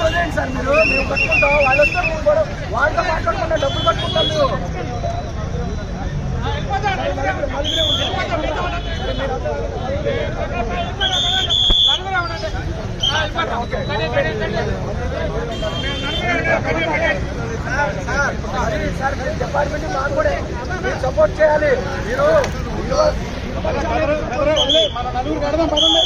వదిలేండి సార్ మీరు మేము కట్టుకుంటాం వాళ్ళు వస్తారు మేము కూడా వాళ్ళతో డబ్బులు కట్టుకుంటాం మీరు డిపార్ట్మెంట్ మాకు కూడా సపోర్ట్ చేయాలి. మీరు మన నలుగురు కడదాం పదండి.